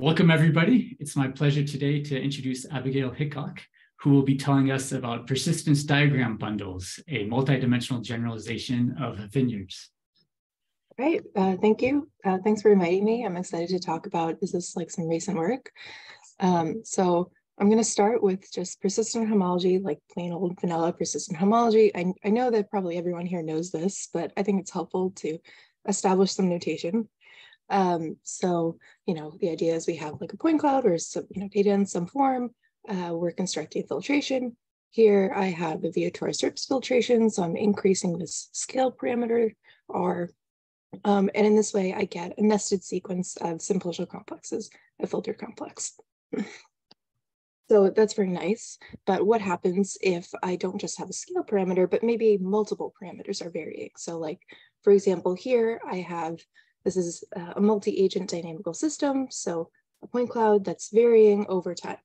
Welcome, everybody. It's my pleasure today to introduce Abigail Hickok, who will be telling us about persistence diagram bundles, a multidimensional generalization of vineyards. Great, uh, thank you. Uh, thanks for inviting me. I'm excited to talk about, is this is like some recent work. Um, so I'm gonna start with just persistent homology, like plain old vanilla persistent homology. I, I know that probably everyone here knows this, but I think it's helpful to establish some notation. Um, so, you know, the idea is we have like a point cloud or some, you know, data in some form. Uh, we're constructing filtration. Here I have a Vietoris-Rips filtration, so I'm increasing this scale parameter R. Um, and in this way, I get a nested sequence of simplicial complexes, a filtered complex. so that's very nice. But what happens if I don't just have a scale parameter, but maybe multiple parameters are varying? So like, for example, here I have this is a multi-agent dynamical system, so a point cloud that's varying over time.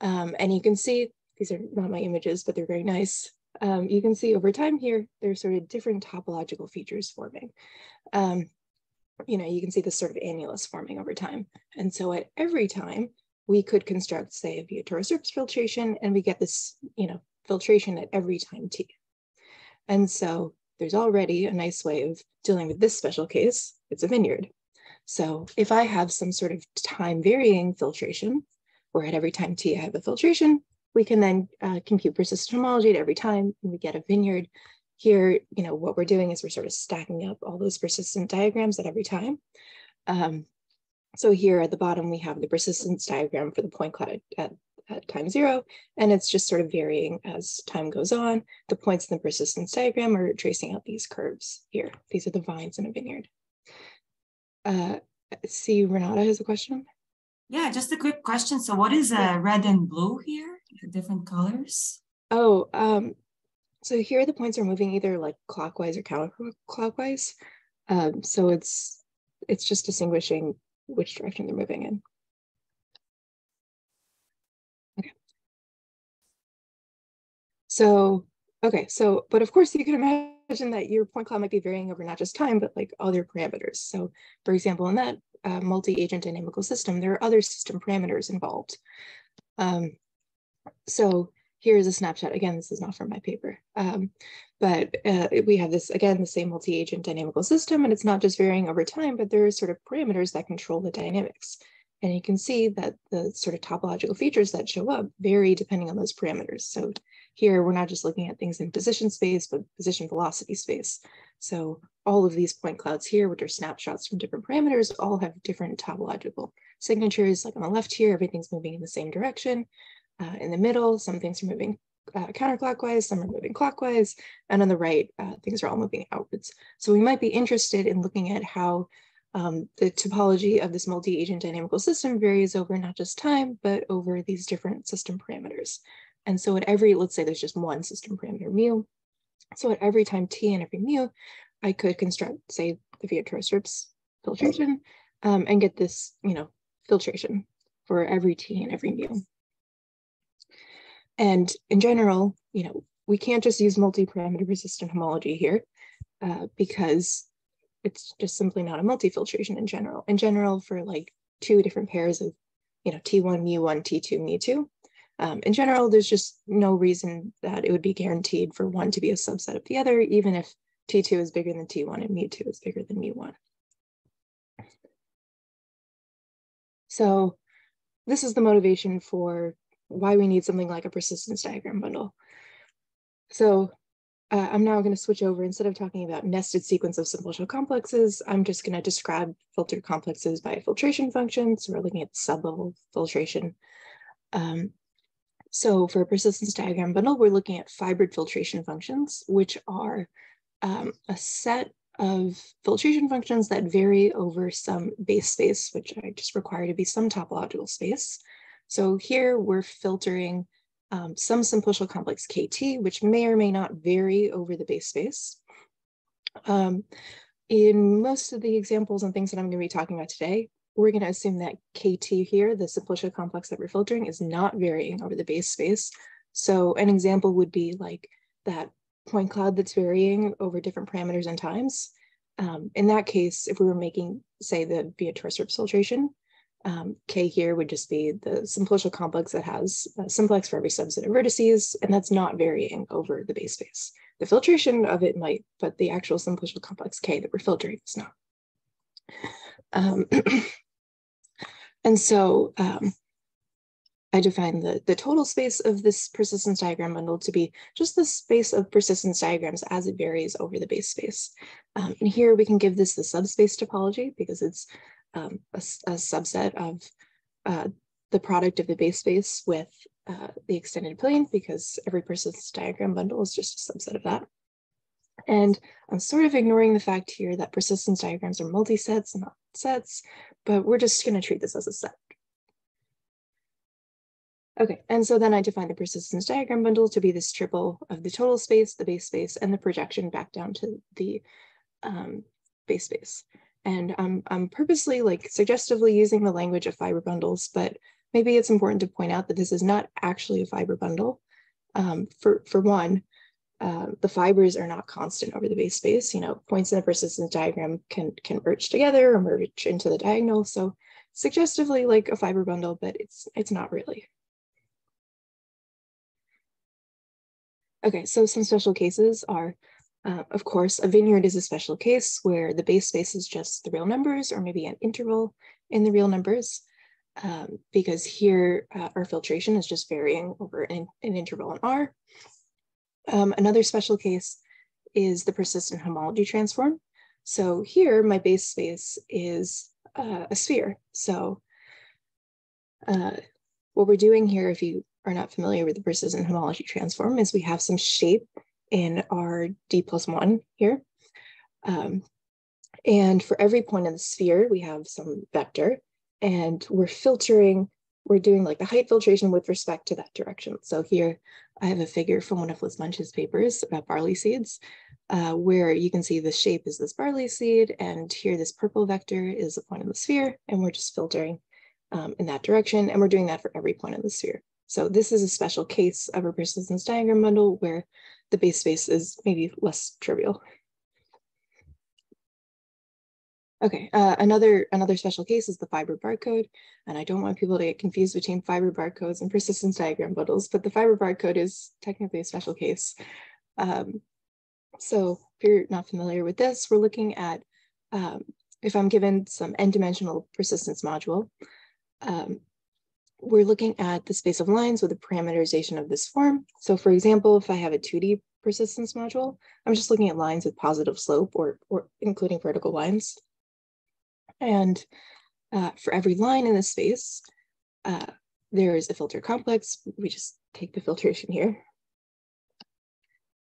Um, and you can see, these are not my images, but they're very nice. Um, you can see over time here, there's sort of different topological features forming. Um, you know, you can see this sort of annulus forming over time. And so at every time, we could construct, say, a Vietoris-Rips filtration, and we get this, you know, filtration at every time t. And so there's already a nice way of dealing with this special case. It's a vineyard. So if I have some sort of time varying filtration, where at every time t I have a filtration, we can then uh, compute persistent homology at every time and we get a vineyard. Here, you know, what we're doing is we're sort of stacking up all those persistent diagrams at every time. Um, so here at the bottom, we have the persistence diagram for the point cloud at, at time zero, and it's just sort of varying as time goes on. The points in the persistence diagram are tracing out these curves here. These are the vines in a vineyard. Uh, see, Renata has a question. Yeah, just a quick question. So what is uh, red and blue here, the different colors? Oh, um, so here the points are moving either like clockwise or counterclockwise. Um, so it's it's just distinguishing which direction they're moving in. Okay. So, okay, so, but of course you can imagine that your point cloud might be varying over not just time, but like other parameters. So for example, in that uh, multi-agent dynamical system, there are other system parameters involved. Um, so here's a snapshot. Again, this is not from my paper, um, but uh, we have this, again, the same multi-agent dynamical system, and it's not just varying over time, but there are sort of parameters that control the dynamics. And you can see that the sort of topological features that show up vary depending on those parameters. So here, we're not just looking at things in position space, but position velocity space. So all of these point clouds here, which are snapshots from different parameters, all have different topological signatures. Like on the left here, everything's moving in the same direction. Uh, in the middle, some things are moving uh, counterclockwise, some are moving clockwise, and on the right, uh, things are all moving outwards. So we might be interested in looking at how um, the topology of this multi-agent dynamical system varies over not just time, but over these different system parameters. And so at every, let's say there's just one system parameter mu. So at every time t and every mu, I could construct, say, the Vietoris-Rips filtration um, and get this, you know, filtration for every t and every mu. And in general, you know, we can't just use multi-parameter persistent homology here uh, because it's just simply not a multi-filtration in general. In general, for like two different pairs of, you know, T1, mu1, T2, mu2, um, in general, there's just no reason that it would be guaranteed for one to be a subset of the other, even if T2 is bigger than T1 and mu2 is bigger than mu1. So this is the motivation for why we need something like a persistence diagram bundle. So uh, I'm now going to switch over, instead of talking about nested sequence of simplicial complexes, I'm just going to describe filtered complexes by filtration functions. So we're looking at sublevel filtration. Um, so for a persistence diagram bundle, we're looking at fibered filtration functions, which are um, a set of filtration functions that vary over some base space, which I just require to be some topological space. So here we're filtering um, some simplicial complex KT, which may or may not vary over the base space. Um, in most of the examples and things that I'm going to be talking about today, we're going to assume that KT here, the simplicial complex that we're filtering, is not varying over the base space. So an example would be like that point cloud that's varying over different parameters and times. Um, in that case, if we were making, say, the Vietoris-Rips filtration, Um, K here would just be the simplicial complex that has a simplex for every subset of vertices, and that's not varying over the base space. The filtration of it might, but the actual simplicial complex K that we're filtering is not. Um, and so um, I define the, the total space of this persistence diagram bundle to be just the space of persistence diagrams as it varies over the base space. Um, and here we can give this the subspace topology because it's um, a, a, subset of uh, the product of the base space with uh, the extended plane because every persistence diagram bundle is just a subset of that. And I'm sort of ignoring the fact here that persistence diagrams are multi-sets not sets, but we're just going to treat this as a set. Okay, and so then I define the persistence diagram bundle to be this triple of the total space, the base space, and the projection back down to the um, base space. And I'm, I'm purposely like suggestively using the language of fiber bundles, but maybe it's important to point out that this is not actually a fiber bundle. Um, for, for one, uh, the fibers are not constant over the base space. You know, points in a persistence diagram can, can merge together or merge into the diagonal. So suggestively like a fiber bundle, but it's, it's not really. Okay, so some special cases are uh, of course, a vineyard is a special case where the base space is just the real numbers or maybe an interval in the real numbers, um, because here uh, our filtration is just varying over an, an interval in R. Um, another special case is the persistent homology transform. So here my base space is uh, a sphere. So uh, what we're doing here, if you are not familiar with the persistent homology transform, is we have some shape in our d plus one here. Um, and for every point in the sphere, we have some vector and we're filtering, we're doing like the height filtration with respect to that direction. So here I have a figure from one of Liz Munch's papers about barley seeds, uh, where you can see the shape is this barley seed and here this purple vector is a point in the sphere and we're just filtering um, in that direction. And we're doing that for every point in the sphere. So this is a special case of a persistence diagram bundle where the base space is maybe less trivial. Okay, uh, another another special case is the fiber barcode, and I don't want people to get confused between fiber barcodes and persistence diagram bundles, but the fiber barcode is technically a special case. Um, so if you're not familiar with this, we're looking at um, if I'm given some n-dimensional persistence module, um, we're looking at the space of lines with a parameterization of this form. So for example, if I have a 2D persistence module, I'm just looking at lines with positive slope or, or including vertical lines. And uh, for every line in the space, uh, there is a filter complex. We just take the filtration here.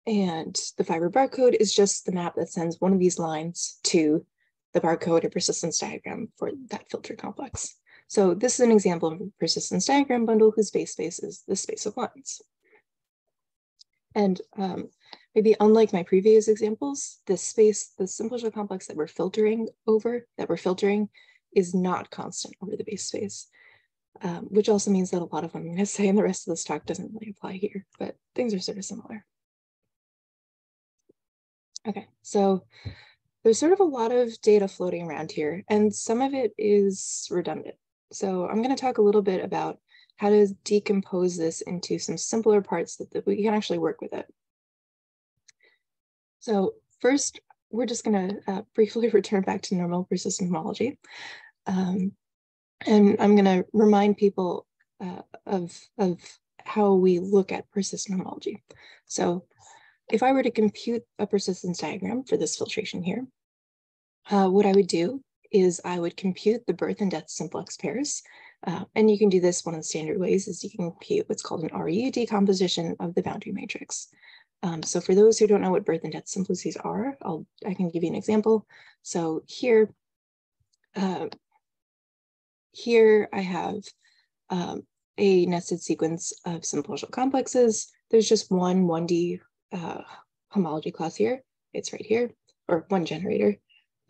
And the fiber barcode is just the map that sends one of these lines to the barcode or persistence diagram for that filter complex. So this is an example of a persistence diagram bundle whose base space is the space of lines. And um, maybe unlike my previous examples, the space, the simplicial complex that we're filtering over, that we're filtering is not constant over the base space, um, which also means that a lot of what I'm gonna say in the rest of this talk doesn't really apply here, but things are sort of similar. Okay, so there's sort of a lot of data floating around here, and some of it is redundant. So I'm going to talk a little bit about how to decompose this into some simpler parts that, that we can actually work with it. So first, we're just going to uh, briefly return back to normal persistent homology. Um, and I'm going to remind people uh, of, of how we look at persistent homology. So if I were to compute a persistence diagram for this filtration here, uh, what I would do is I would compute the birth and death simplex pairs. Uh, and you can do this one of the standard ways is you can compute what's called an RU decomposition of the boundary matrix. Um, so for those who don't know what birth and death simplices are, I'll, I can give you an example. So here, uh, here I have um, a nested sequence of simplicial complexes. There's just one 1D uh, homology class here. It's right here, or one generator.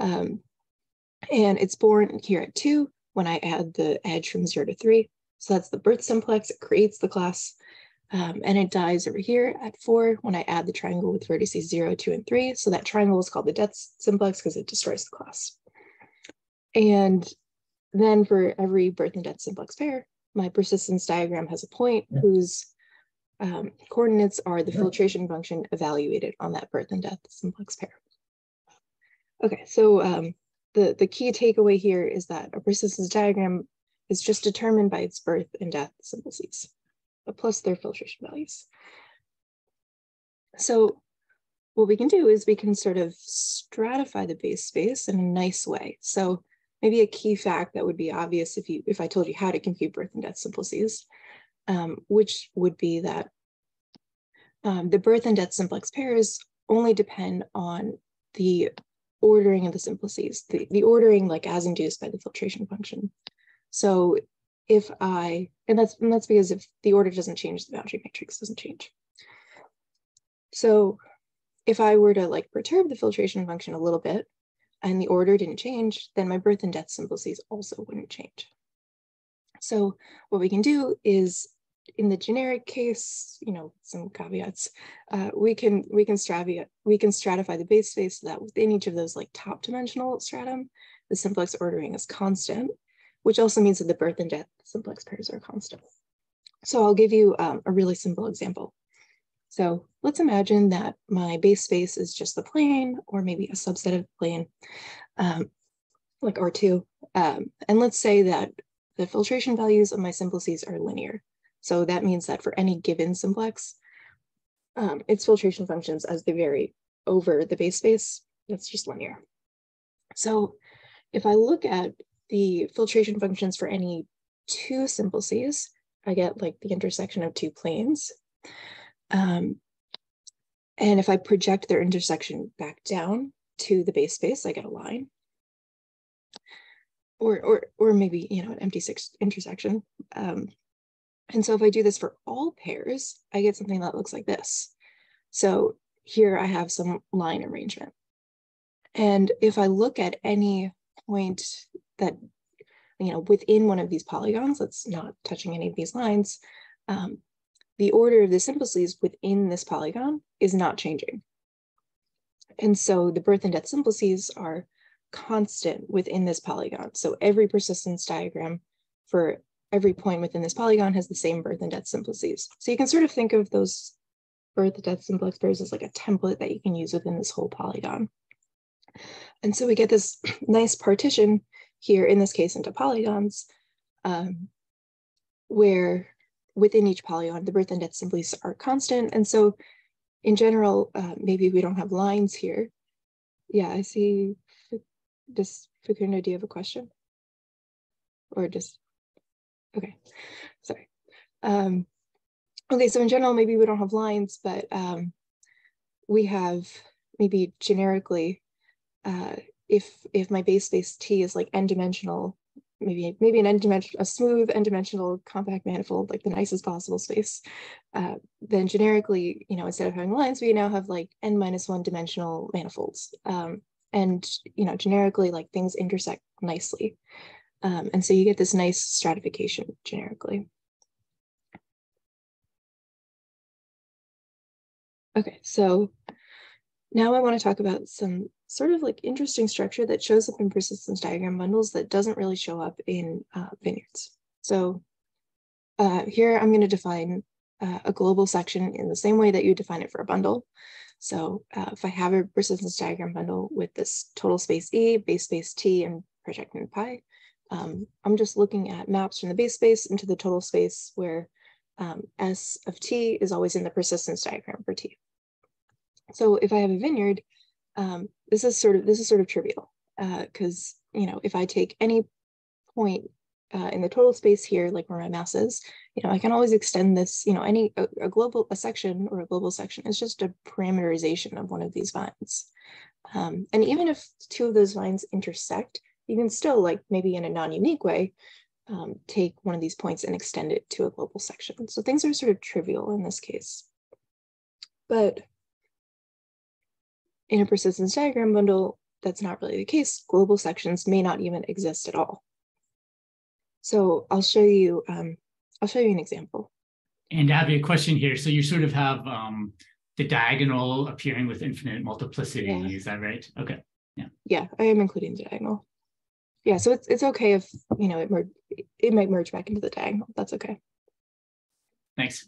Um, and it's born here at two when I add the edge from zero to three. So that's the birth simplex, it creates the class. Um, and it dies over here at four when I add the triangle with vertices zero, two, and three. So that triangle is called the death simplex because it destroys the class. And then for every birth and death simplex pair, my persistence diagram has a point yeah. whose um, coordinates are the yeah. filtration function evaluated on that birth and death simplex pair. Okay, so um, the, the key takeaway here is that a persistence diagram is just determined by its birth and death simplices, plus their filtration values. So what we can do is we can sort of stratify the base space in a nice way. So maybe a key fact that would be obvious if you if I told you how to compute birth and death simplices, um, which would be that um, the birth and death simplex pairs only depend on the ordering of the simplices, the, the ordering like as induced by the filtration function. So if I, and that's, and that's because if the order doesn't change, the boundary matrix doesn't change. So if I were to like perturb the filtration function a little bit and the order didn't change, then my birth and death simplices also wouldn't change. So what we can do is in the generic case, you know, some caveats, uh, we can we can stratify we can stratify the base space so that within each of those like top dimensional stratum, the simplex ordering is constant, which also means that the birth and death simplex pairs are constant. So I'll give you um, a really simple example. So let's imagine that my base space is just the plane or maybe a subset of the plane, um, like R2. Um, and let's say that the filtration values of my simplices are linear. So that means that for any given simplex, um, its filtration functions as they vary over the base space, that's just linear. So if I look at the filtration functions for any two simplices, I get like the intersection of two planes. Um, and if I project their intersection back down to the base space, I get a line. Or, or, or maybe, you know, an empty six intersection. Um, and so if I do this for all pairs, I get something that looks like this. So here I have some line arrangement. And if I look at any point that, you know, within one of these polygons, that's not touching any of these lines, um, the order of the simplices within this polygon is not changing. And so the birth and death simplices are constant within this polygon. So every persistence diagram for every point within this polygon has the same birth and death simplices. So you can sort of think of those birth death simplex pairs as like a template that you can use within this whole polygon. And so we get this nice partition here, in this case into polygons, um, where within each polygon, the birth and death simplices are constant. And so in general, uh, maybe we don't have lines here. Yeah, I see. Does Facundo, do you have a question? Or just, okay, sorry. Um, okay, so in general, maybe we don't have lines, but um, we have maybe generically, uh, if if my base space T is like n-dimensional, maybe maybe an n-dimensional, a smooth n-dimensional compact manifold, like the nicest possible space, uh, then generically, you know, instead of having lines, we now have like n minus one dimensional manifolds. Um, and, you know, generically, like things intersect nicely. Um, and so you get this nice stratification generically. Okay, so now I want to talk about some sort of like interesting structure that shows up in persistence diagram bundles that doesn't really show up in uh, vineyards. So uh, here I'm going to define uh, a global section in the same way that you define it for a bundle. So uh, if I have a persistence diagram bundle with this total space E, base space T, and projected pi, um, I'm just looking at maps from the base space into the total space where um, S of T is always in the persistence diagram for T. So if I have a vineyard, um, this is sort of this is sort of trivial because uh, you know if I take any point uh, in the total space here, like where my mass is, you know, I can always extend this, you know, any a, a, global a section or a global section is just a parameterization of one of these vines. Um, and even if two of those vines intersect, you can still like maybe in a non-unique way, um, take one of these points and extend it to a global section. So things are sort of trivial in this case. But in a persistence diagram bundle, that's not really the case. Global sections may not even exist at all. So I'll show you, um, I'll show you an example. And I have a question here. So you sort of have um, the diagonal appearing with infinite multiplicity. Yeah. Is that right? Okay. Yeah. Yeah, I am including the diagonal. yeah, so it's it's okay if you know it mer it might merge back into the diagonal. That's okay. Thanks.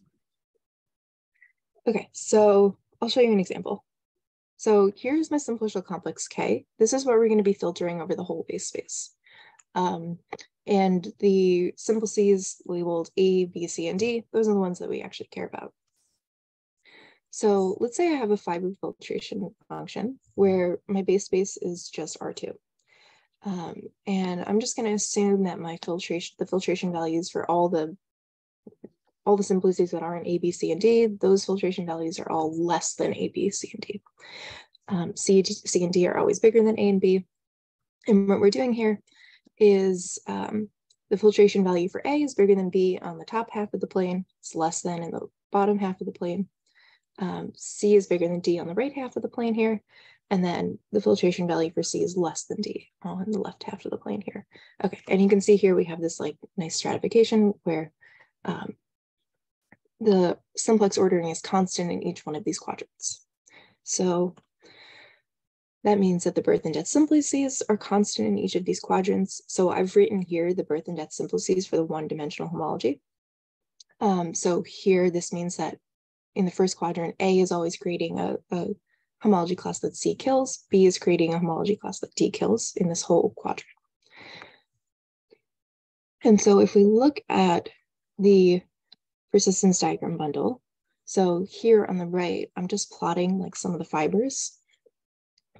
Okay, so I'll show you an example. So here's my simplicial complex K. This is what we're going to be filtering over the whole base space. Um, and the simplices labeled A, B, C, and D, those are the ones that we actually care about. So let's say I have a fiber filtration function where my base space is just R2. Um, and I'm just going to assume that my filtration, the filtration values for all the all the simplices that aren't A, B, C, and D, those filtration values are all less than A, B, C, and D. Um, C, C, and D are always bigger than A and B. And what we're doing here is um, the filtration value for A is bigger than B on the top half of the plane. It's less than in the bottom half of the plane. Um, C is bigger than D on the right half of the plane here. And then the filtration value for C is less than D on the left half of the plane here. Okay, and you can see here we have this like nice stratification where um, the simplex ordering is constant in each one of these quadrants. So that means that the birth and death simplices are constant in each of these quadrants. So I've written here the birth and death simplices for the one-dimensional homology. Um, so here, this means that in the first quadrant, A is always creating a, a homology class that C kills, B is creating a homology class that D kills in this whole quadrant. And so if we look at the persistence diagram bundle, so here on the right, I'm just plotting like some of the fibers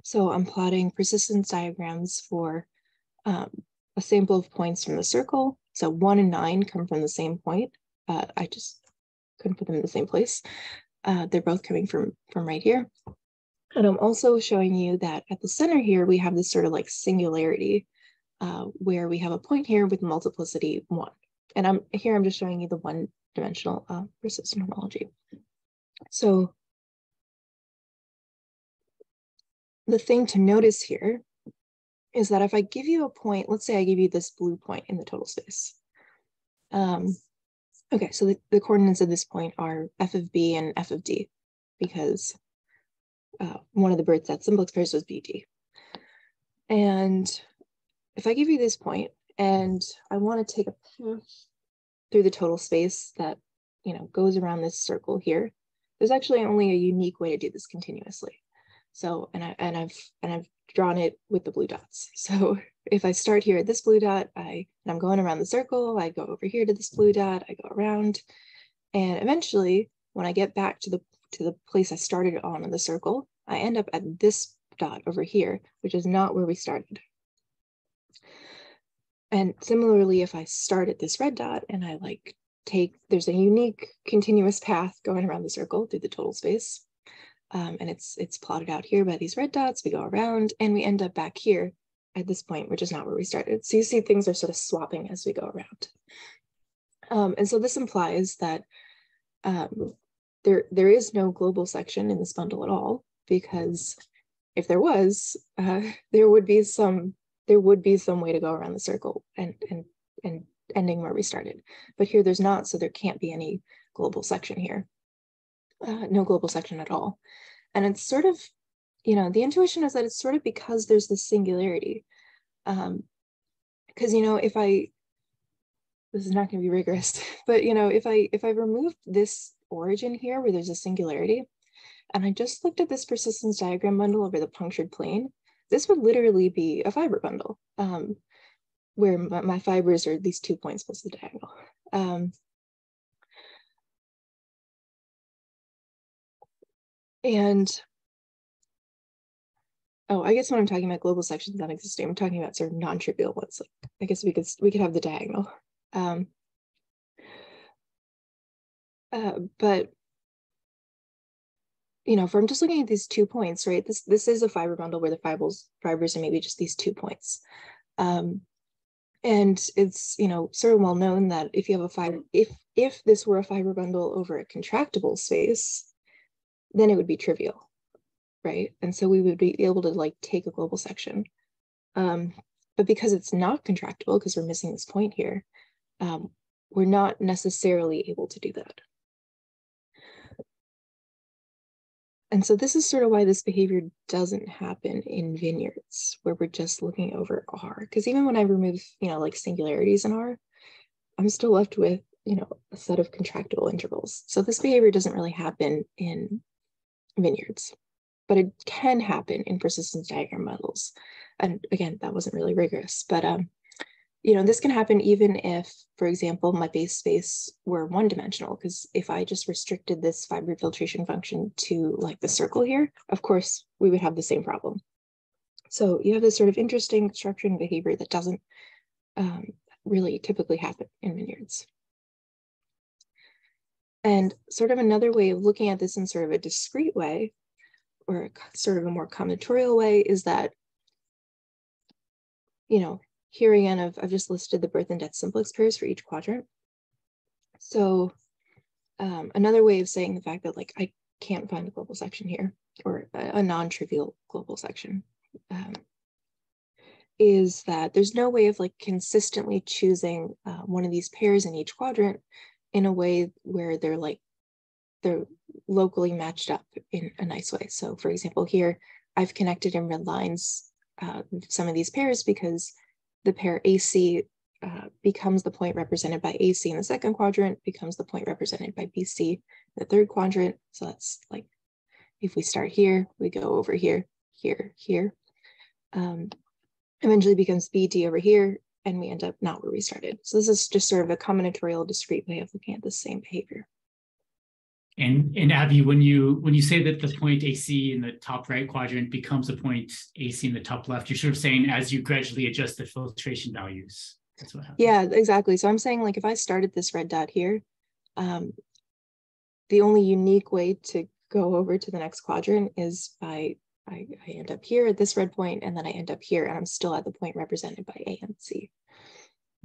so I'm plotting persistence diagrams for um, a sample of points from the circle. So one and nine come from the same point. Uh, I just couldn't put them in the same place. Uh, they're both coming from, from right here. And I'm also showing you that at the center here, we have this sort of like singularity uh, where we have a point here with multiplicity one. And I'm here, I'm just showing you the one dimensional uh, persistent homology. So the thing to notice here is that if I give you a point, let's say I give you this blue point in the total space. Um, okay, so the, the coordinates of this point are f of b and f of d because uh, one of the birth that simplex pairs was bd. And if I give you this point and I want to take a path through the total space that you know goes around this circle here, there's actually only a unique way to do this continuously. So, and, I, and I've, and I've drawn it with the blue dots. So if I start here at this blue dot, I, I'm going around the circle, I go over here to this blue dot, I go around, and eventually when I get back to the, to the place I started on in the circle, I end up at this dot over here, which is not where we started. And similarly, if I start at this red dot and I like take, there's a unique continuous path going around the circle through the total space. Um, and it's it's plotted out here by these red dots. We go around and we end up back here at this point, which is not where we started. So you see things are sort of swapping as we go around. Um, and so this implies that um, there, there is no global section in this bundle at all, because if there was, uh, there would be some there would be some way to go around the circle and and and ending where we started. But here there's not, so there can't be any global section here uh, no global section at all. And it's sort of, you know, the intuition is that it's sort of because there's this singularity. Um, because you know, if I, this is not going to be rigorous, but you know, if I if I removed this origin here where there's a singularity, and I just looked at this persistence diagram bundle over the punctured plane, this would literally be a fiber bundle, um, where my, my, fibers are these two points plus the diagonal. Um, And oh, I guess when I'm talking about global sections not existing, I'm talking about sort of non-trivial ones. Like I guess we could we could have the diagonal. Um, uh, but you know, I'm just looking at these two points, right? This this is a fiber bundle where the fibers fibers are maybe just these two points. Um, and it's you know sort of well known that if you have a fiber, if if this were a fiber bundle over a contractible space, then it would be trivial, right? And so we would be able to like take a global section. Um, but because it's not contractible, because we're missing this point here, um, we're not necessarily able to do that. And so this is sort of why this behavior doesn't happen in vineyards where we're just looking over R. Because even when I remove, you know, like singularities in R, I'm still left with, you know, a set of contractible intervals. So this behavior doesn't really happen in vineyards, but it can happen in persistence diagram bundles. And again, that wasn't really rigorous, but um, you know, this can happen even if, for example, my base space were one dimensional, because if I just restricted this fiber filtration function to like the circle here, of course, we would have the same problem. So you have this sort of interesting structure and behavior that doesn't um, really typically happen in vineyards. And sort of another way of looking at this in sort of a discrete way, or sort of a more combinatorial way, is that, you know, here again, I've, I've just listed the birth and death simplex pairs for each quadrant. So um, another way of saying the fact that like I can't find a global section here or a, a non-trivial global section um, is that there's no way of like consistently choosing uh, one of these pairs in each quadrant in a way where they're like they're locally matched up in a nice way. So for example, here I've connected in red lines uh, some of these pairs because the pair AC uh, becomes the point represented by AC in the second quadrant, becomes the point represented by BC in the third quadrant. So that's like, if we start here, we go over here, here, here. Um, eventually becomes BD over here, and we end up not where we started. So this is just sort of a combinatorial discrete way of looking at the same behavior. And and Abby, when you when you say that the point AC in the top right quadrant becomes a point AC in the top left, you're sort of saying as you gradually adjust the filtration values. That's what happens. Yeah, exactly. So I'm saying like if I started this red dot here, um, the only unique way to go over to the next quadrant is by I, I end up here at this red point and then I end up here and I'm still at the point represented by A and C.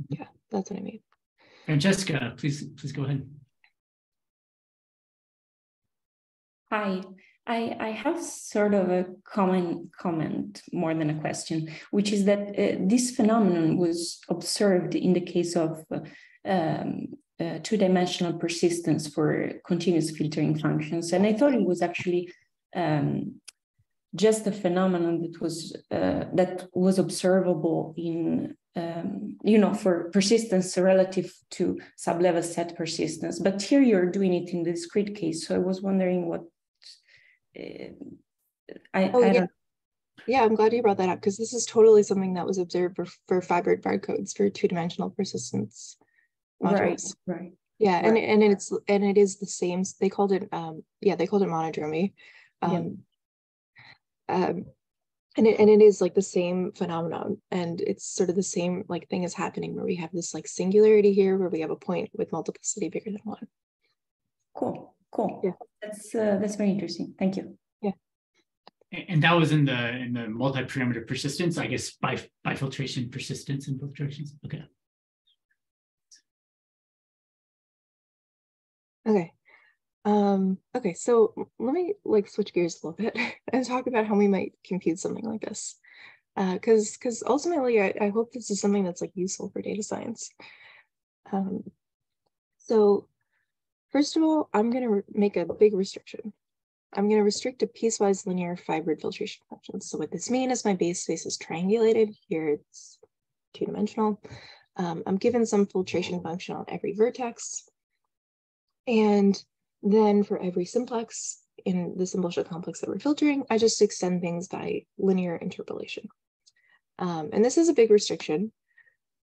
Mm-hmm. Yeah, that's what I mean. Francesca, please please go ahead. Hi, I, I have sort of a common comment more than a question, which is that uh, this phenomenon was observed in the case of uh, um, uh, two-dimensional persistence for continuous filtering functions. And I thought it was actually um, just a phenomenon that was uh, that was observable in um, you know for persistence relative to sublevel set persistence. But here you're doing it in the discrete case. So I was wondering what I, oh, I yeah. Yeah, I'm glad you brought that up because this is totally something that was observed for, for fibered barcodes for two-dimensional persistence modules. Right, right. Yeah, right. and and it's and it is the same. They called it um yeah, they called it monodromy. Um, yeah. um and it, and it is like the same phenomenon and it's sort of the same like thing is happening where we have this like singularity here where we have a point with multiplicity bigger than one. Cool. Cool. Yeah. That's uh, that's very interesting. Thank you. Yeah. And that was in the in the multi-parameter persistence, I guess by bifiltration persistence in both directions. Okay. Okay. Um, okay, so let me like switch gears a little bit and talk about how we might compute something like this. Because uh, because ultimately, I, I hope this is something that's like useful for data science. Um, so First of all, I'm going to make a big restriction. I'm going to restrict a piecewise linear fibered filtration function. So what this means is my base space is triangulated. Here it's two-dimensional. Um, I'm given some filtration function on every vertex. And then for every simplex in the simplicial complex that we're filtering, I just extend things by linear interpolation. Um, and this is a big restriction,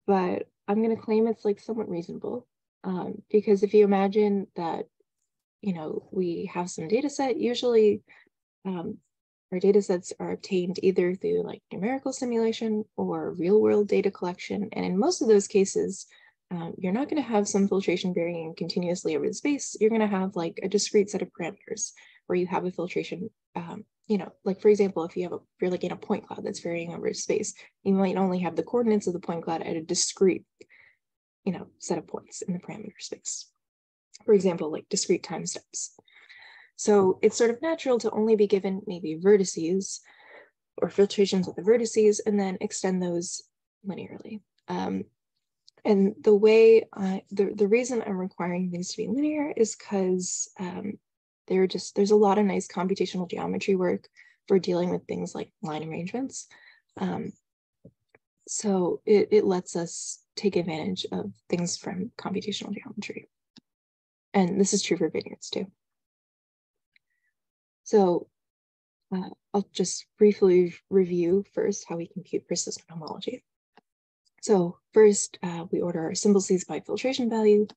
but I'm going to claim it's like somewhat reasonable. Um, because if you imagine that, you know, we have some data set, usually um, our data sets are obtained either through like numerical simulation or real world data collection. And in most of those cases, um, you're not going to have some filtration varying continuously over the space. You're going to have like a discrete set of parameters where you have a filtration, um, you know, like for example, if you have a, you're like in a point cloud that's varying over space, you might only have the coordinates of the point cloud at a discrete you know, set of points in the parameter space. For example, like discrete time steps. So it's sort of natural to only be given maybe vertices or filtrations of the vertices and then extend those linearly. Um, and the way I, the, the reason I'm requiring things to be linear is because um, There just there's a lot of nice computational geometry work for dealing with things like line arrangements. Um, so it, it lets us take advantage of things from computational geometry. And this is true for vineyards too. So uh, I'll just briefly review first how we compute persistent homology. So first, uh, we order our symbols by filtration value.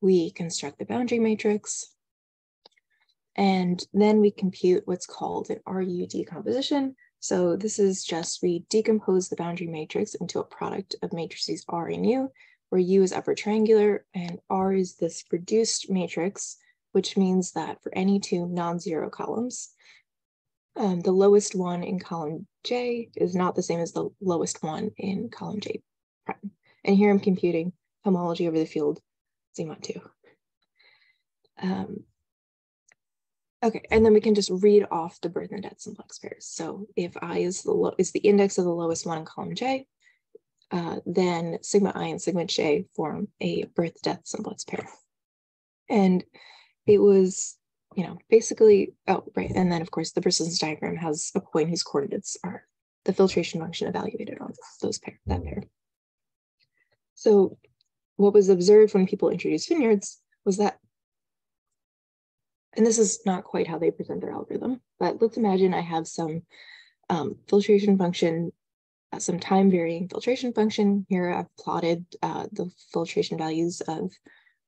We construct the boundary matrix. And then we compute what's called an RU decomposition. So this is just we decompose the boundary matrix into a product of matrices R and U, where U is upper triangular and R is this reduced matrix, which means that for any two non-zero columns, um, the lowest one in column J is not the same as the lowest one in column J prime. And here I'm computing homology over the field sigma 2. Um, okay, and then we can just read off the birth and death simplex pairs. So if I is the, low, is the index of the lowest one in column J, uh, then sigma i and sigma j form a birth death simplex pair. And it was you know, basically, oh, right. And then of course the persistence diagram has a point whose coordinates are the filtration function evaluated on those pair, that pair. So what was observed when people introduced vineyards was that, and this is not quite how they present their algorithm, but let's imagine I have some um, filtration function, uh, some time varying filtration function. Here I've plotted uh, the filtration values of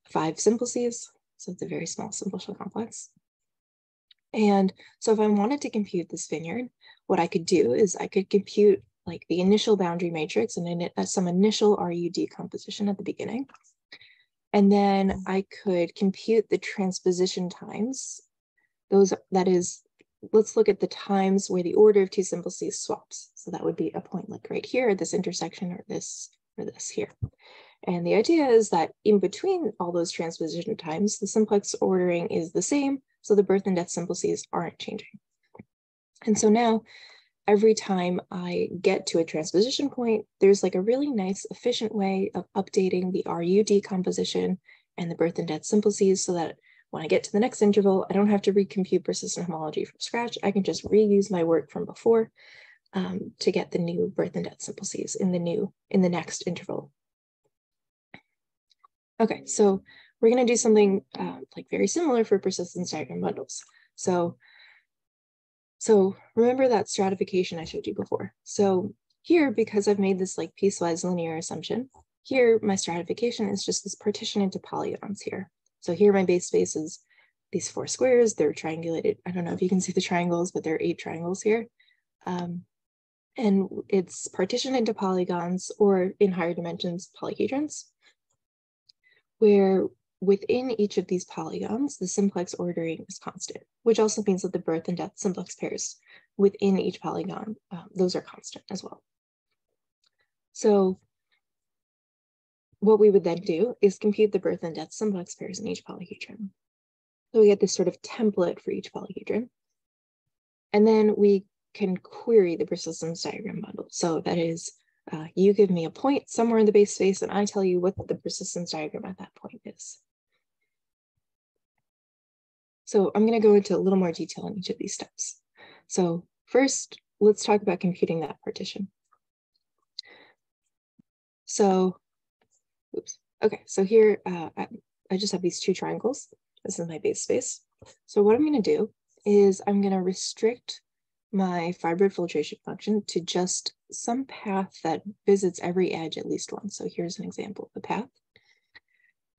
five simplices so it's a very small simplicial complex. And so if I wanted to compute this vineyard, what I could do is I could compute like the initial boundary matrix and then uh, some initial RU decomposition at the beginning. And then mm. I could compute the transposition times. Those, that is, let's look at the times where the order of two simplices swaps. So that would be a point like right here, this intersection or this or this here. And the idea is that in between all those transposition times, the simplex ordering is the same, so the birth and death simplices aren't changing. And so now, every time I get to a transposition point, there's like a really nice, efficient way of updating the RU decomposition and the birth and death simplices so that when I get to the next interval, I don't have to recompute persistent homology from scratch. I can just reuse my work from before um, to get the new birth and death simplices in the new, in the next interval Okay, so we're going to do something uh, like very similar for persistence diagram bundles. So, so remember that stratification I showed you before. So here, because I've made this like piecewise linear assumption, here my stratification is just this partition into polygons here. So here my base space is these four squares, they're triangulated. I don't know if you can see the triangles, but there are eight triangles here. Um, and it's partitioned into polygons or in higher dimensions, polyhedrons where within each of these polygons, the simplex ordering is constant, which also means that the birth and death simplex pairs within each polygon, um, those are constant as well. So what we would then do is compute the birth and death simplex pairs in each polyhedron. So we get this sort of template for each polyhedron. And then we can query the persistence diagram bundle. So that is uh, you give me a point somewhere in the base space and I tell you what the persistence diagram at that point is. So I'm going to go into a little more detail on each of these steps. So first, let's talk about computing that partition. So, oops. Okay, so here uh, I just have these two triangles. This is my base space. So what I'm going to do is I'm going to restrict my fiber filtration function to just some path that visits every edge at least once. So here's an example of the path.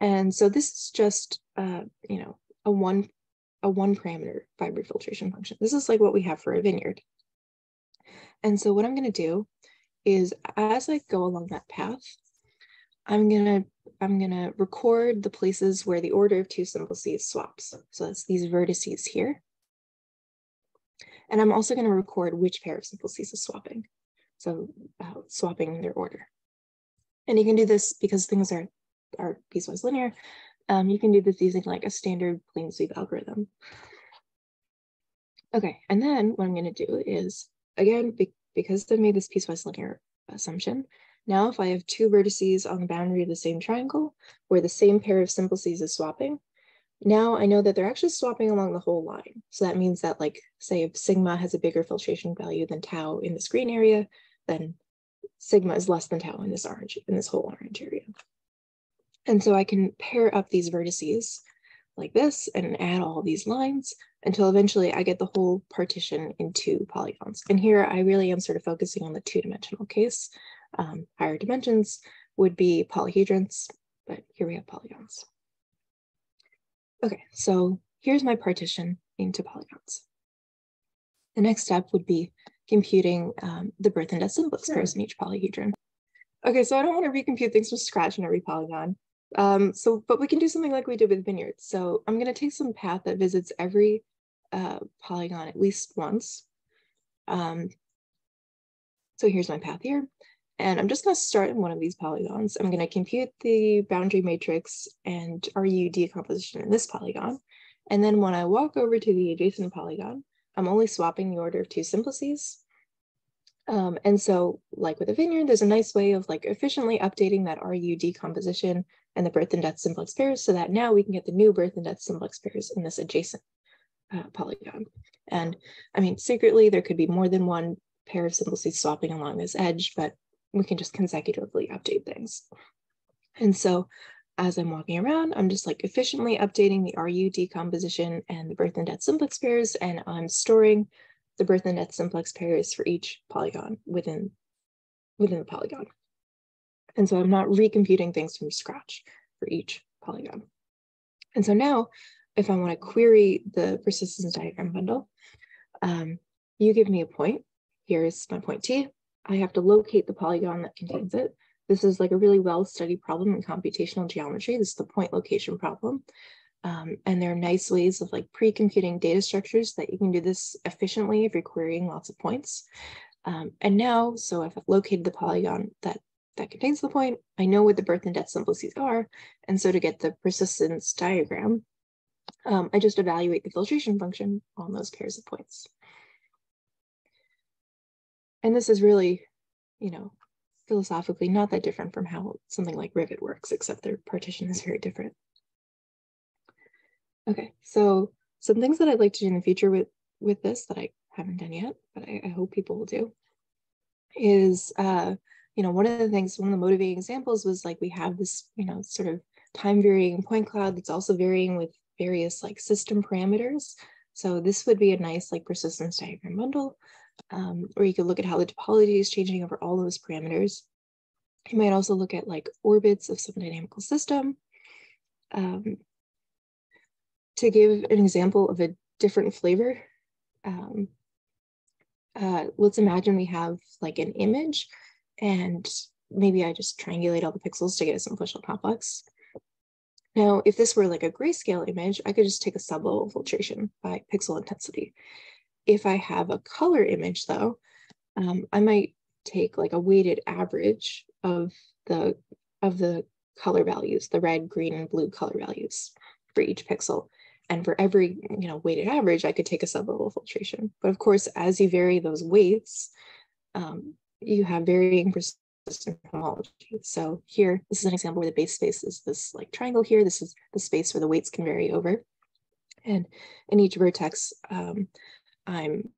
And so this is just, uh, you know, a one, a one parameter fiber filtration function. This is like what we have for a vineyard. And so what I'm going to do is as I go along that path, I'm going to I'm going to record the places where the order of two simple simplices swaps. So that's these vertices here. And I'm also going to record which pair of simple simplices is swapping. So uh, swapping their order. And you can do this because things are, are piecewise linear. Um, you can do this using like a standard plane sweep algorithm. Okay, and then what I'm going to do is, again, be because I made this piecewise linear assumption, now if I have two vertices on the boundary of the same triangle, where the same pair of simplices is swapping, now I know that they're actually swapping along the whole line. So that means that like, say if sigma has a bigger filtration value than tau in this green area, then sigma is less than tau in this orange, in this whole orange area. And so I can pair up these vertices like this and add all these lines until eventually I get the whole partition into polygons. And here I really am sort of focusing on the two-dimensional case. Um, higher dimensions would be polyhedrons, but here we have polygons. Okay, so here's my partition into polygons. The next step would be computing um, the birth and death simplex pairs in each polyhedron. Okay, so I don't want to recompute things from scratch in every polygon. Um, so, but we can do something like we did with vineyards. So I'm going to take some path that visits every uh, polygon at least once. Um, so here's my path here. And I'm just going to start in one of these polygons. I'm going to compute the boundary matrix and RU decomposition in this polygon. And then when I walk over to the adjacent polygon, I'm only swapping the order of two simplices. Um, and so like with a vineyard, there's a nice way of like efficiently updating that RU decomposition and the birth and death simplex pairs so that now we can get the new birth and death simplex pairs in this adjacent uh, polygon. And I mean, secretly, there could be more than one pair of simplices swapping along this edge, but we can just consecutively update things. And so as I'm walking around, I'm just like efficiently updating the RU decomposition and the birth and death simplex pairs, and I'm storing the birth and death simplex pairs for each polygon within, within the polygon. And so I'm not recomputing things from scratch for each polygon. And so now, if I want to query the persistence diagram bundle, um, you give me a point. Here's my point T. I have to locate the polygon that contains it. This is like a really well-studied problem in computational geometry. This is the point location problem. Um, and there are nice ways of like pre-computing data structures that you can do this efficiently if you're querying lots of points. Um, and now, so if I've located the polygon that, that contains the point, I know what the birth and death simplices are. And so to get the persistence diagram, um, I just evaluate the filtration function on those pairs of points. And this is really, you know, philosophically not that different from how something like Rivet works, except their partition is very different. Okay, so some things that I'd like to do in the future with, with this that I haven't done yet, but I, I hope people will do, is, uh, you know, one of the things, one of the motivating examples was like we have this, you know, sort of time varying point cloud that's also varying with various like system parameters. So this would be a nice like persistence diagram bundle um, or you could look at how the topology is changing over all those parameters. You might also look at like orbits of some dynamical system. Um, to give an example of a different flavor, um, uh, let's imagine we have like an image and maybe I just triangulate all the pixels to get a simplicial complex. Now, if this were like a grayscale image, I could just take a sublevel filtration by pixel intensity. If I have a color image though, um, I might take like a weighted average of the of the color values, the red, green, and blue color values for each pixel. And for every you know weighted average, I could take a sublevel filtration. But of course, as you vary those weights, um, you have varying persistent homology. So here, this is an example where the base space is this like triangle here. This is the space where the weights can vary over. And in each vertex, um, I'm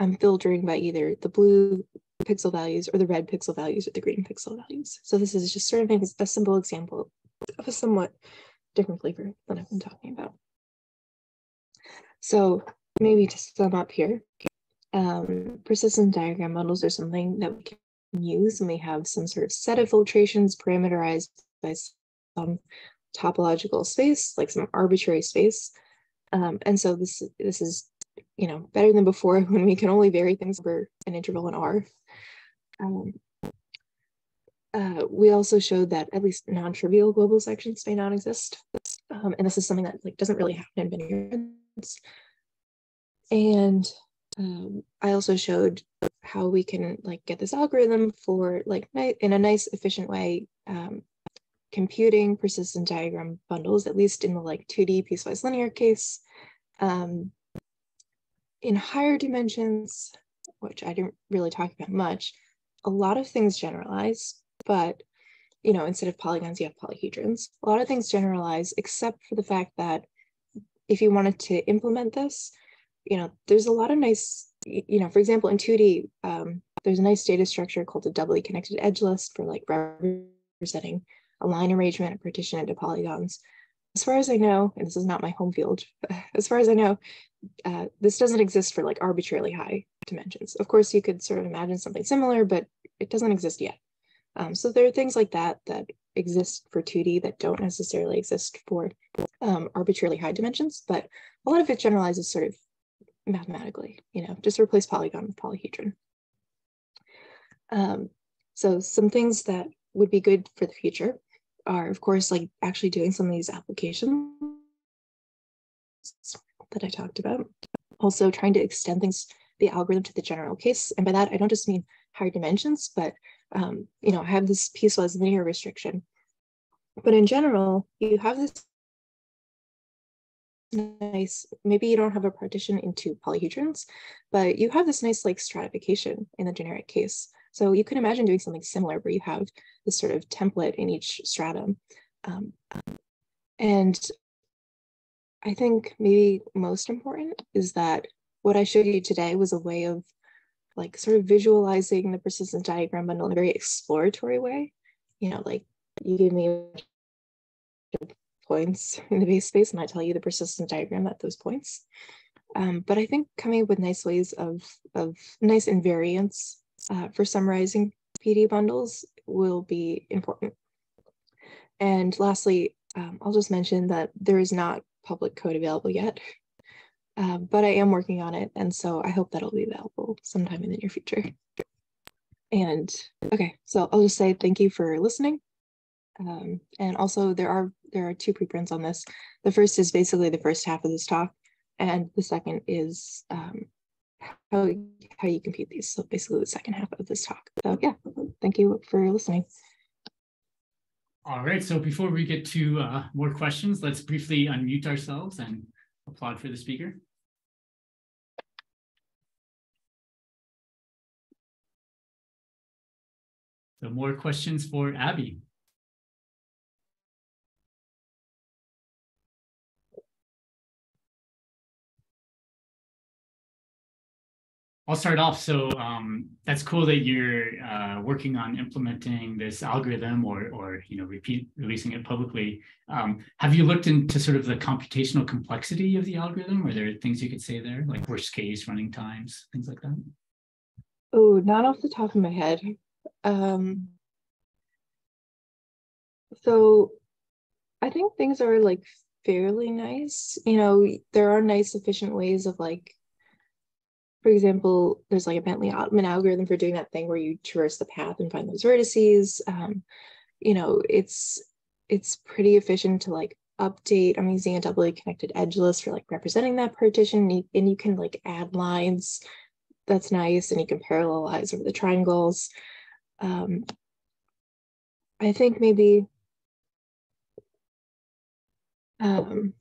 I'm filtering by either the blue pixel values or the red pixel values or the green pixel values. So this is just sort of a simple example of a somewhat different flavor than I've been talking about. So maybe to sum up here, um, persistent diagram bundles are something that we can use and we have some sort of set of filtrations parameterized by some topological space, like some arbitrary space. Um, and so this, this is you know, better than before when we can only vary things over an interval in R. Um, uh, we also showed that at least non-trivial global sections may not exist. Um, and this is something that like doesn't really happen in. And um, I also showed how we can like get this algorithm for like in a nice efficient way um, computing persistent diagram bundles, at least in the like 2D piecewise linear case, um, in higher dimensions, which I didn't really talk about much, a lot of things generalize, but you know, instead of polygons, you have polyhedrons. A lot of things generalize, except for the fact that if you wanted to implement this, you know, there's a lot of nice, you know, for example, in 2D, um, there's a nice data structure called a doubly connected edge list for like representing a line arrangement and partition into polygons. As far as I know, and this is not my home field, as far as I know, uh, this doesn't exist for like arbitrarily high dimensions. Of course, you could sort of imagine something similar, but it doesn't exist yet. Um, so there are things like that that exist for 2D that don't necessarily exist for um, arbitrarily high dimensions, but a lot of it generalizes sort of mathematically, you know, just replace polygon with polyhedron. Um, so some things that would be good for the future are, of course, like actually doing some of these applications that I talked about. Also trying to extend things, the algorithm to the general case. And by that, I don't just mean higher dimensions, but um, you know, have this piecewise linear restriction. But in general, you have this nice, maybe you don't have a partition into polyhedrons, but you have this nice like stratification in the generic case. So you can imagine doing something similar where you have this sort of template in each stratum. Um, and I think maybe most important is that what I showed you today was a way of like sort of visualizing the persistence diagram but in a very exploratory way. You know, like you give me points in the base space and I tell you the persistence diagram at those points. Um, but I think coming up with nice ways of, of nice invariants uh, for summarizing PD bundles will be important. And lastly, um, I'll just mention that there is not public code available yet, uh, but I am working on it. And so I hope that'll be available sometime in the near future. And okay, so I'll just say thank you for listening. Um, and also there are there are two preprints on this. The first is basically the first half of this talk, and the second is um, how, how you compute these. So basically the second half of this talk. So yeah, thank you for listening. All right, so before we get to uh, more questions, let's briefly unmute ourselves and applaud for the speaker. So more questions for Abby. I'll start off. So um, that's cool that you're uh, working on implementing this algorithm or, or you know, repeat releasing it publicly. Um, have you looked into sort of the computational complexity of the algorithm? Are there things you could say there, like worst case running times, things like that? Oh, not off the top of my head. Um, so I think things are like fairly nice. You know, there are nice, efficient ways of like for example, there's like a Bentley Ottmann algorithm for doing that thing where you traverse the path and find those vertices. Um, you know, it's it's pretty efficient to like update. I'm using a doubly connected edge list for like representing that partition, and you can like add lines. That's nice, and you can parallelize over the triangles. Um, I think maybe um,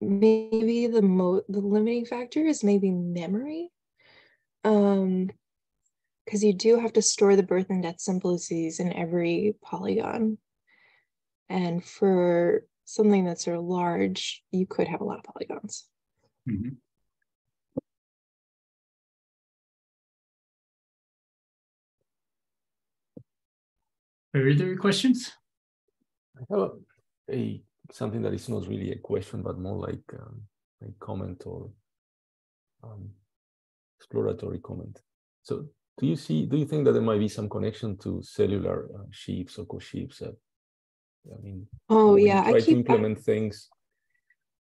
maybe the mo the limiting factor is maybe memory. Um because you do have to store the birth and death simplices in every polygon. And for something that's sort of large you could have a lot of polygons. Mm -hmm. Further questions? I have a something that is not really a question, but more like um, a comment or um, exploratory comment. So do you see, do you think that there might be some connection to cellular uh, sheaves or co-sheaves? Uh, I mean, oh yeah, I keep to implement things.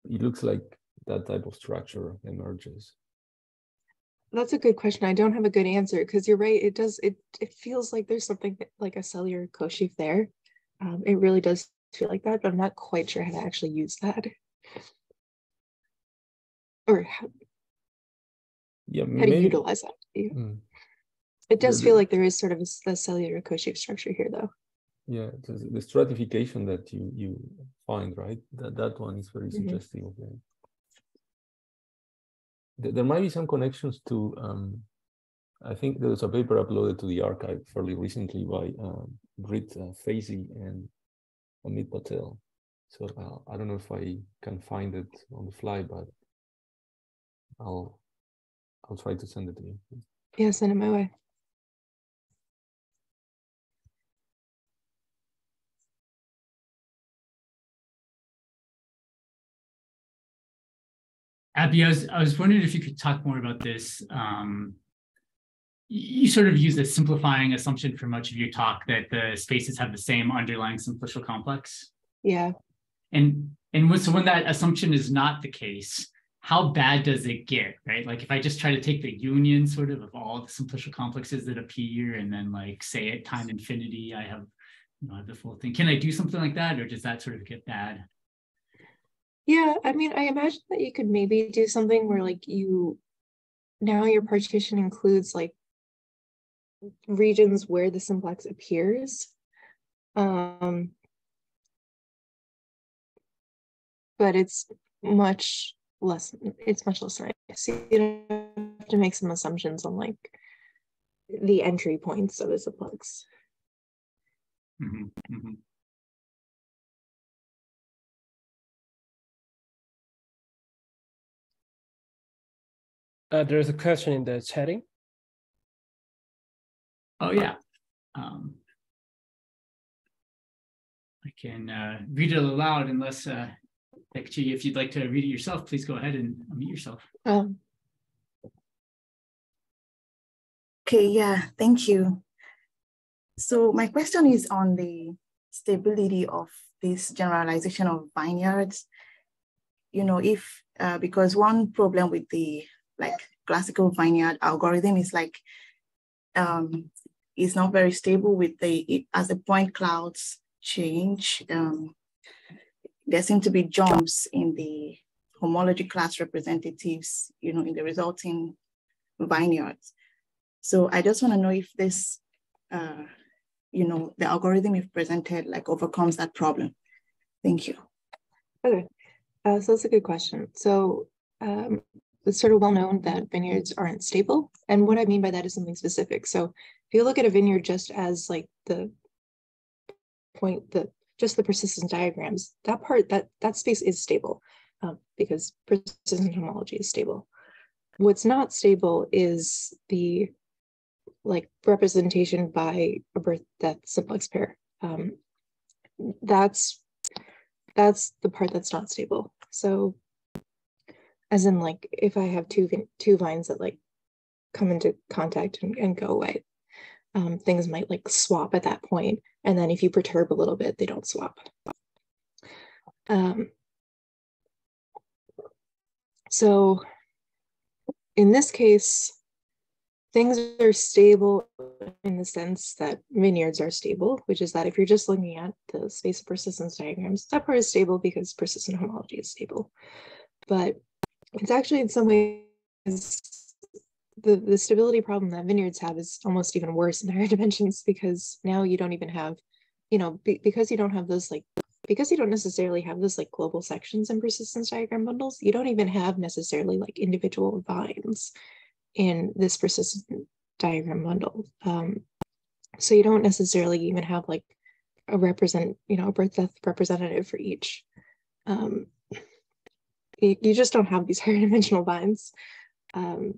It looks like that type of structure emerges. That's a good question. I don't have a good answer because you're right. It does. It it feels like there's something like a cellular co-sheaf there. Um, it really does feel like that, but I'm not quite sure how to actually use that. Or how, yeah, how to utilize that. Mm. It does feel like there is sort of a, a cellular co-sheaf structure here, though. Yeah, the stratification that you you find, right? That that one is very mm-hmm. suggestive -hmm. There might be some connections to um, I think there was a paper uploaded to the arXiv fairly recently by um, Brit uh, Fasy and Amit Patel. So uh, I don't know if I can find it on the fly, but I'll I'll try to send it to you. Yeah, send it my way. Abby, I was, I was wondering if you could talk more about this. Um, you sort of use a simplifying assumption for much of your talk that the spaces have the same underlying simplicial complex. Yeah. And and so when that assumption is not the case, how bad does it get, right? Like if I just try to take the union sort of of all the simplicial complexes that appear and then like say at time infinity, I have, you know, I have the full thing. Can I do something like that or does that sort of get bad? Yeah, I mean, I imagine that you could maybe do something where like you now your partition includes like regions where the simplex appears. Um, but it's much less, it's much less nice. You have to make some assumptions on like the entry points of a simplex. Mm -hmm, Uh, there's a question in the chatting. Oh yeah. Um, I can uh, read it aloud unless, uh, if you'd like to read it yourself, please go ahead and unmute yourself. Um. Okay, yeah, thank you. So my question is on the stability of this generalization of vineyards. You know, if, uh, because one problem with the like classical vineyard algorithm is like um, is not very stable with the it, as the point clouds change. Um, there seem to be jumps in the homology class representatives, you know, in the resulting vineyards. So I just want to know if this, uh, you know, the algorithm you've presented like overcomes that problem. Thank you. Okay, uh, so that's a good question. So um, it's sort of well known that vineyards aren't stable. And what I mean by that is something specific. So if you look at a vineyard just as like the point, the just the persistence diagrams, that part, that that space is stable um, because persistent homology is stable. What's not stable is the like representation by a birth death simplex pair. Um, that's that's the part that's not stable. So as in like if I have two two vines that like come into contact and, and go away, um, things might like swap at that point, and then if you perturb a little bit, they don't swap. Um, so in this case, things are stable in the sense that vineyards are stable, which is that if you're just looking at the space of persistence diagrams, that part is stable because persistent homology is stable. But it's actually in some ways the, the stability problem that vineyards have is almost even worse in higher dimensions because now you don't even have, you know, be, because you don't have those like, because you don't necessarily have those like global sections and persistence diagram bundles, you don't even have necessarily like individual vines in this persistent diagram bundle. Um, so you don't necessarily even have like a represent, you know, a birth death representative for each. Um, you, you just don't have these higher dimensional vines. Um,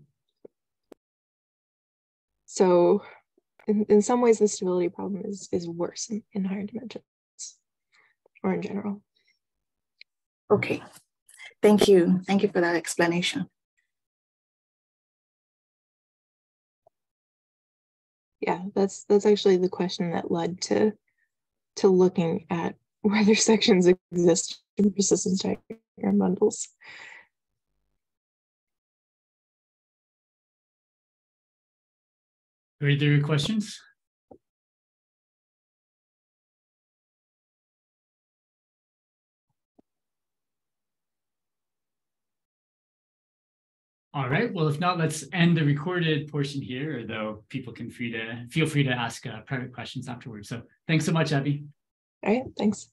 so in, in some ways, the stability problem is, is worse in, in higher dimensions or in general. Okay, thank you. Thank you for that explanation. Yeah, that's that's actually the question that led to to looking at whether sections exist in persistence diagram bundles. Are there questions? All right. Well, if not, let's end the recorded portion here, though people can free to feel free to ask uh, private questions afterwards. So thanks so much, Abby. All right. Thanks.